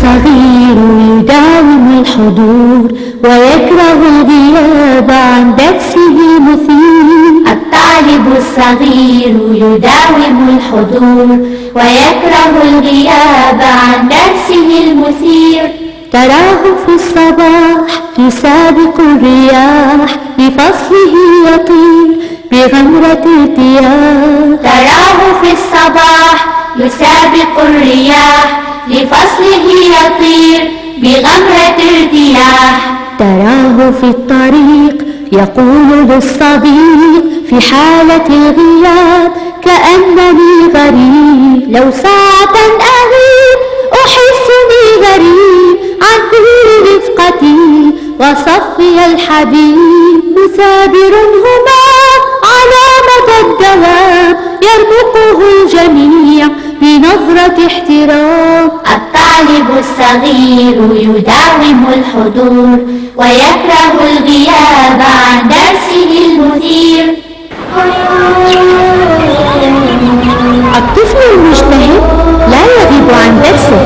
الصغير يداوم الحضور ويكره الغياب عن درسه مثير الطالب الصغير يداوم الحضور ويكره الغياب عن درسه المثير. تراه في الصباح يسابق الرياح لفصله يطير بغمرة ارتياح تراه في الصباح يسابق الرياح لفصله في الطريق يقول للصديق في حالة الغياب كأنني غريب لو ساعة أغيب أحسني غريب عن كل رفقتي وصفي الحبيب مثابر هما على مدى الدوام يرمقه الجميع بنظرة احترام. الطالب الصغير يداوم الحضور ويكره الغياب عن درسه المثير. الطفل المجتهد لا يغيب عن درسه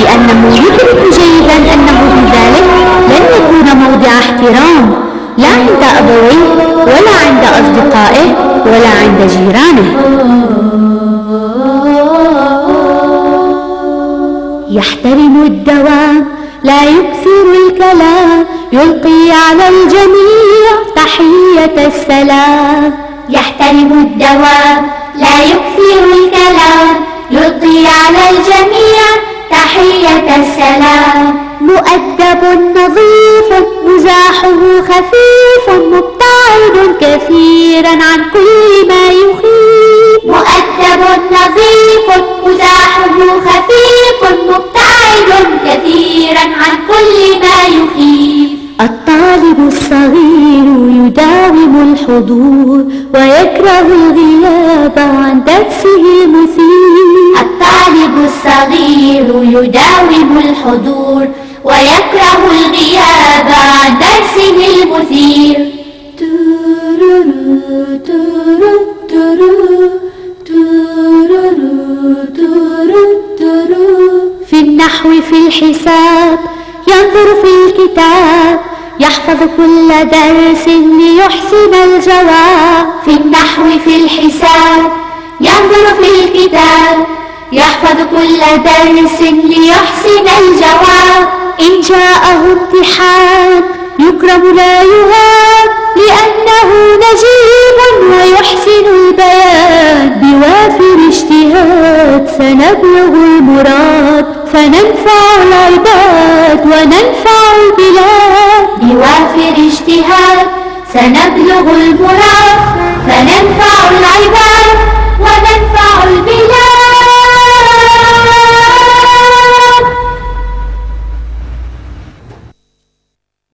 لأنه يدرك جيدا أنه بذلك لن يكون موضع احترام لا عند أبويه ولا عند أصدقائه ولا عند جيرانه. يحترم الدوام لا يكثر الكلام يلقي على الجميع تحية السلام. يحترم الدوام لا يكثر الكلام يلقي على الجميع تحية السلام. مؤدب نظيف مزاحه خفيف مبتعد كثيرا عن كل ما يخيف. الحضور ويكره الغياب عن درسه المثير. الطالب الصغير يداوم الحضور ويكره الغياب عن درسه المثير. في النحو في الحساب ينظر في الكتاب يحفظ كل درس ليحسن الجواب في النحو في الحساب ينظر في الكتاب. يحفظ كل درس ليحسن الجواب إن جاءه امتحان يكرم لا يهاب لأنه نجيب ويحسن البيان. بوافر اجتهاد سنبلغ المراد. فننفع العباد وننفع البلاد. بوافر اجتهاد سنبلغ المراد فننفع العباد.